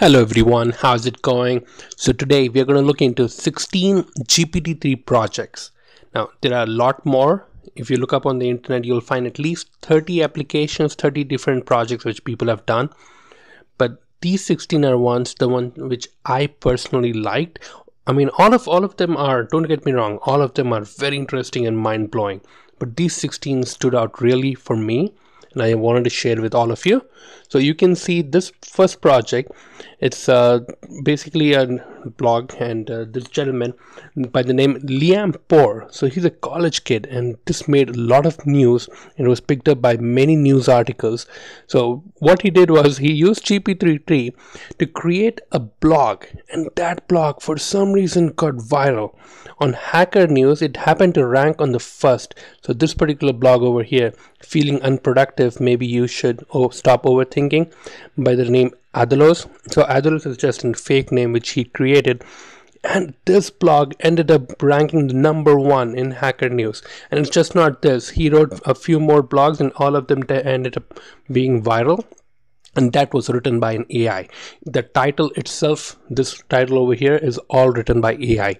Hello everyone, how's it going? So today we are going to look into 16 GPT-3 projects. Now there are a lot more. If you look up on the internet, you'll find at least 30 applications, 30 different projects which people have done. But these 16 are ones, the one which I personally liked. I mean, all of all of them are, don't get me wrong, all of them are very interesting and mind-blowing. But these 16 stood out really for me and I wanted to share with all of you. So you can see this first project it's uh, basically a blog and uh, this gentleman by the name Liam Porr so he's a college kid and this made a lot of news and was picked up by many news articles. So what he did was he used GPT-3 to create a blog and that blog for some reason got viral. On hacker news it happened to rank on the first. So this particular blog over here feeling unproductive maybe you should oh, stop overthinking by the name Adolos. So Adolos is just a fake name which he created. And this blog ended up ranking the number one in Hacker News. And it's just not this. He wrote a few more blogs and all of them ended up being viral and that was written by an AI. The title itself, this title over here, is all written by AI.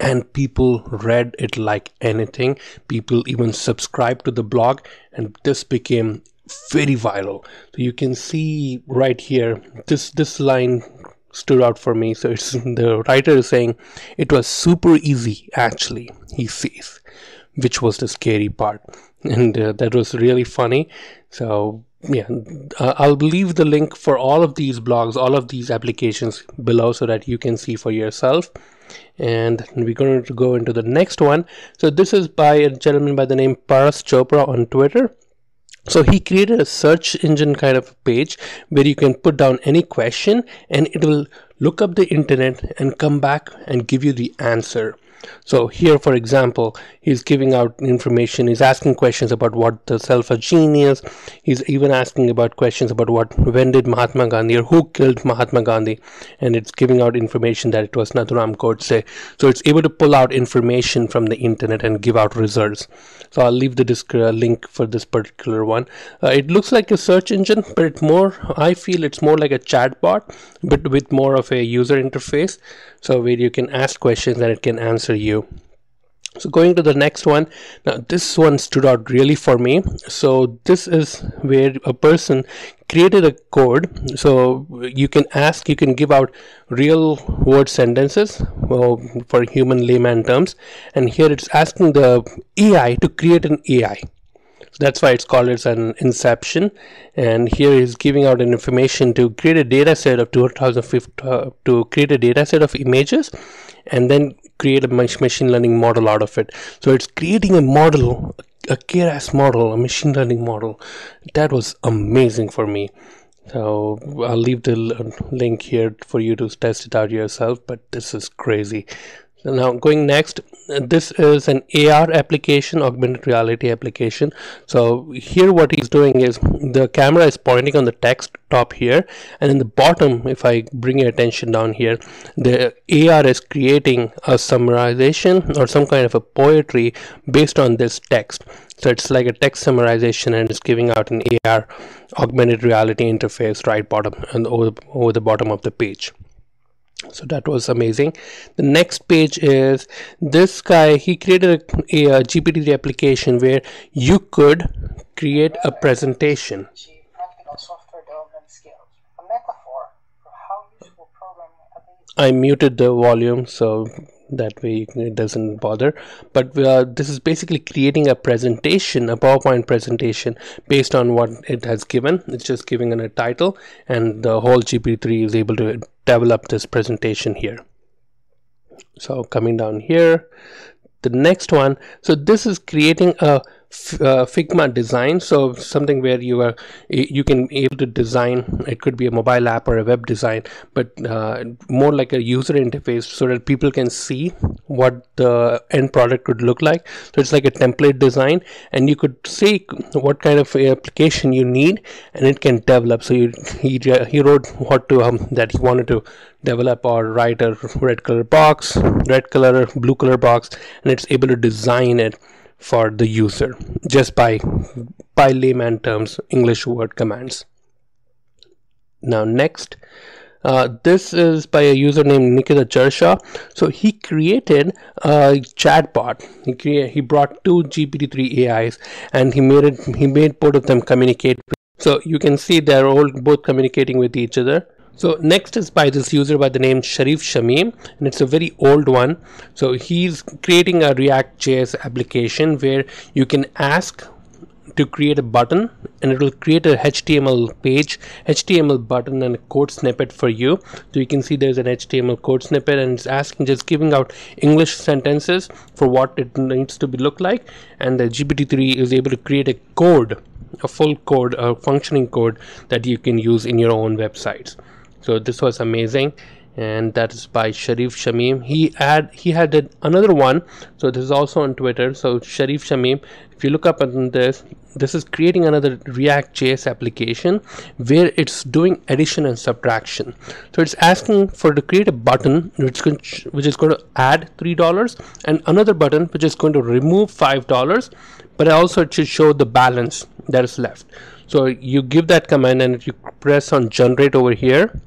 And people read it like anything. People even subscribed to the blog, and this became very viral. So you can see right here this this line stood out for me. So it's the writer is saying it was super easy actually he says which was the scary part. And uh, that was really funny. So yeah uh, i'll leave the link for all of these blogs all of these applications below so that you can see for yourself. And we're going to go into the next one. So this is by a gentleman by the name paras chopra on twitter so he created a search engine kind of page where you can put down any question and it will look up the internet and come back and give you the answer so here, for example, he's giving out information. He's asking questions about what the self gene is. He's even asking about questions about what when did Mahatma Gandhi or who killed Mahatma Gandhi, and it's giving out information that it was Nathuram Godse. So it's able to pull out information from the internet and give out results. So I'll leave the uh, link for this particular one. Uh, it looks like a search engine, but it's more. I feel it's more like a chatbot, but with more of a user interface. So where you can ask questions and it can answer answer you. So going to the next one. Now this one stood out really for me. So this is where a person created a code. So you can ask you can give out real word sentences well, for human layman terms. And here it's asking the ai to create an ai so that's why it's called as an inception. And here is giving out an information to create a data set of 2050 uh, to create a data set of images. And then create a machine learning model out of it. So it's creating a model a keras model a machine learning model. That was amazing for me. So i'll leave the link here for you to test it out yourself but this is crazy now going next this is an AR application augmented reality application. So here what he's doing is the camera is pointing on the text top here and in the bottom if I bring your attention down here the AR is creating a summarization or some kind of a poetry based on this text. So it's like a text summarization and it's giving out an AR augmented reality interface right bottom and over, over the bottom of the page so that was amazing. The next page is this guy he created a, a, gpt application where you could create a presentation. I muted the volume so that way it doesn't bother. But uh, this is basically creating a presentation a PowerPoint presentation based on what it has given. It's just giving it a title and the whole GPT-3 is able to develop this presentation here. So coming down here the next one. So this is creating a uh, Figma design. So something where you are you can be able to design it could be a mobile app or a web design but uh, more like a user interface so that people can see what the end product could look like. So it's like a template design and you could say what kind of application you need and it can develop. So you, he, he wrote what to um, that he wanted to develop or write a red color box red color blue color box and it's able to design it for the user just by by layman terms English word commands. Now next uh, this is by a user named Nikita Jerschow. So he created a chatbot. He create, he brought two GPT-3 AIs and he made it. He made both of them communicate. So you can see they're all both communicating with each other. So next is by this user by the name Sharif Shameem and it's a very old one. So he's creating a React JS application where you can ask to create a button and it will create a HTML page, HTML button and a code snippet for you. So you can see there's an HTML code snippet and it's asking just giving out English sentences for what it needs to be look like and the GPT-3 is able to create a code, a full code, a functioning code that you can use in your own websites. So this was amazing and that is by Sharif Shameem. He had he had another one. So this is also on Twitter. So Sharif Shameem, if you look up on this, this is creating another React JS application where it's doing addition and subtraction. So it's asking for to create a button which going which is going to add three dollars and another button which is going to remove five dollars, but also it should show the balance that is left. So you give that command and if you press on generate over here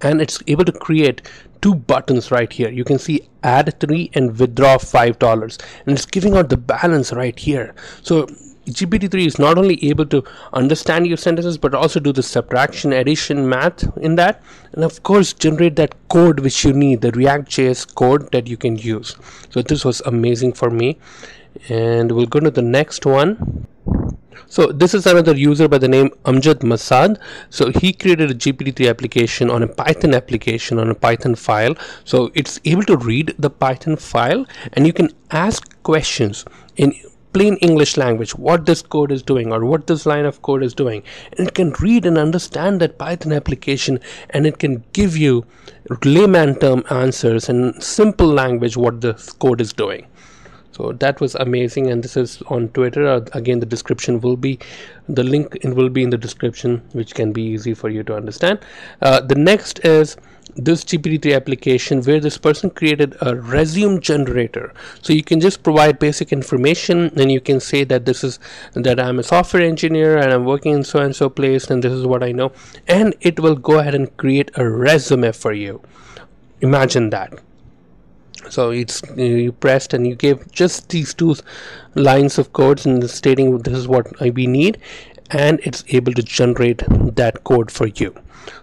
and it's able to create two buttons right here. You can see add three and withdraw five dollars. And it's giving out the balance right here. So GPT-3 is not only able to understand your sentences but also do the subtraction addition math in that. And of course generate that code which you need the react.js code that you can use. So this was amazing for me. And we'll go to the next one so this is another user by the name Amjad Masad. So he created a GPT-3 application on a Python application on a Python file. So it's able to read the Python file and you can ask questions in plain English language what this code is doing or what this line of code is doing and it can read and understand that Python application and it can give you layman term answers in simple language what this code is doing so that was amazing and this is on twitter uh, again the description will be the link will be in the description which can be easy for you to understand uh, the next is this GPT-3 application where this person created a resume generator. So you can just provide basic information and you can say that this is that I'm a software engineer and I'm working in so and so place and this is what I know and it will go ahead and create a resume for you. Imagine that so it's you pressed and you gave just these two lines of codes and stating this is what we need and it's able to generate that code for you.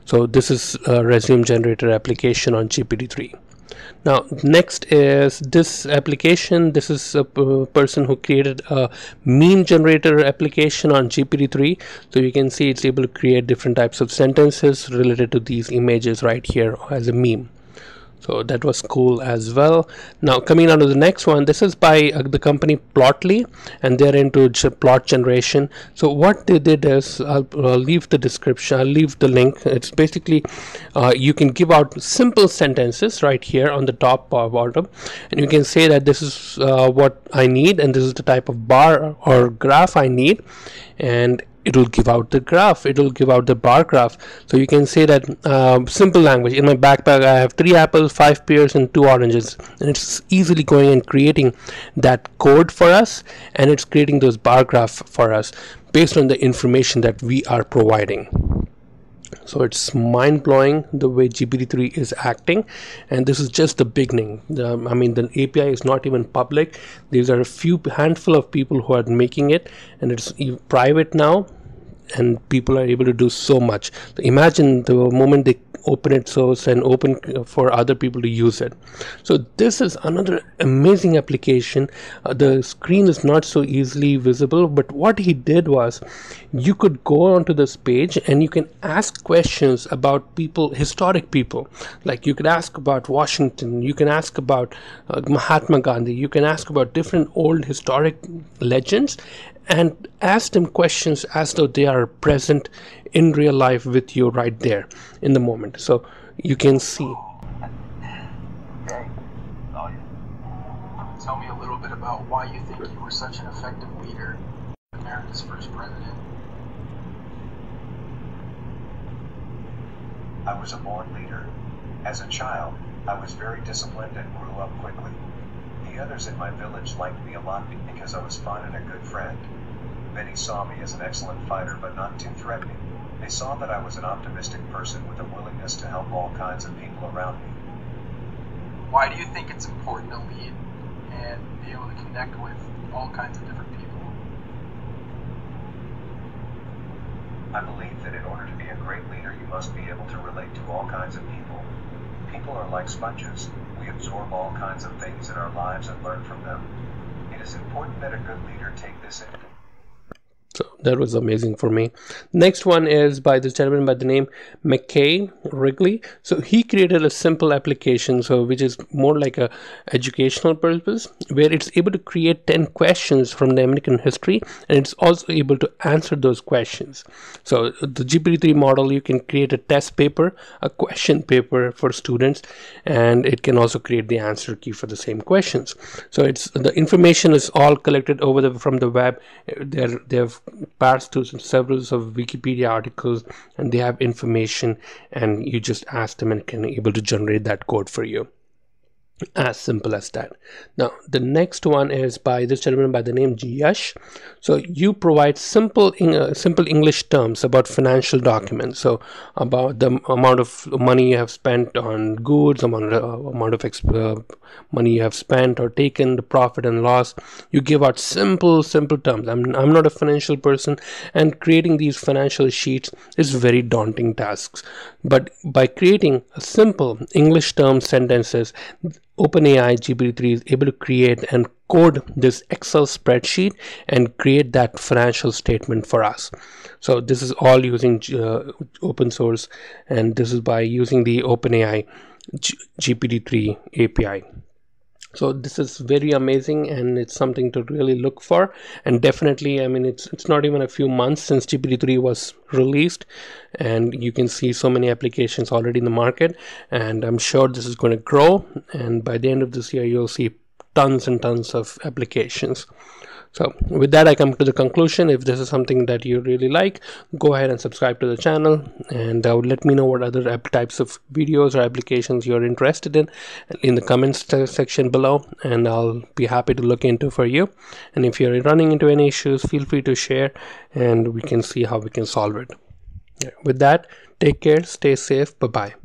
So this is a resume generator application on GPT-3 now next is this application. This is a person who created a meme generator application on GPT-3 so you can see it's able to create different types of sentences related to these images right here as a meme so that was cool as well. Now coming on to the next one this is by uh, the company plotly and they're into plot generation. So what they did is I'll, I'll, leave the description I'll leave the link. It's basically uh, you can give out simple sentences right here on the top bottom. And you can say that this is uh, what I need and this is the type of bar or graph I need. And it will give out the graph it will give out the bar graph. So you can say that uh, simple language. In my backpack I have three apples five pears and two oranges. And it's easily going and creating that code for us and it's creating those bar graph for us based on the information that we are providing. So it's mind-blowing the way GPT-3 is acting. And this is just the beginning. The, I mean the API is not even public. These are a few handful of people who are making it. And it's private now and people are able to do so much. Imagine the moment they open it source and open for other people to use it. So this is another amazing application. Uh, the screen is not so easily visible but what he did was you could go onto this page and you can ask questions about people historic people. Like you could ask about washington you can ask about uh, mahatma gandhi you can ask about different old historic legends and ask them questions as though they are present in real life with you right there in the moment. So you can see. Okay. tell me a little bit about why you think you were such an effective leader america's first president. I was a born leader. As a child i was very disciplined and grew up quickly the others in my village liked me a lot because I was fun and a good friend. Many saw me as an excellent fighter but not too threatening, They saw that I was an optimistic person with a willingness to help all kinds of people around me. Why do you think it's important to lead and be able to connect with all kinds of different people? I believe that in order to be a great leader, you must be able to relate to all kinds of people. People are like sponges. We absorb all kinds of things in our lives and learn from them. It is important that a good leader take this in. so that was amazing for me. Next one is by this gentleman by the name McKay Wrigley. So he created a simple application, so which is more like a educational purpose, where it's able to create 10 questions from the American history, and it's also able to answer those questions. So the GPT-3 model, you can create a test paper, a question paper for students, and it can also create the answer key for the same questions. So it's the information is all collected over the from the web. They're they've parsed to several of Wikipedia articles and they have information and you just ask them and can able to generate that code for you as simple as that. Now the next one is by this gentleman by the name Yash so you provide simple uh, simple English terms about financial documents. So about the amount of money you have spent on goods amount of, uh, amount of uh, money you have spent or taken the profit and loss. You give out simple simple terms. I'm, I'm not a financial person and creating these financial sheets is very daunting tasks. But by creating simple English term sentences OpenAI GPT-3 is able to create and code this Excel spreadsheet and create that financial statement for us. So this is all using uh, open source and this is by using the OpenAI GPT-3 API so this is very amazing and it's something to really look for. And definitely i mean it's it's not even a few months since gpt-3 was released and you can see so many applications already in the market and i'm sure this is going to grow and by the end of this year you'll see tons and tons of applications so with that i come to the conclusion. If this is something that you really like go ahead and subscribe to the channel and uh, let me know what other types of videos or applications you're interested in in the comments section below and i'll be happy to look into for you. And if you're running into any issues feel free to share and we can see how we can solve it. With that take care stay safe bye bye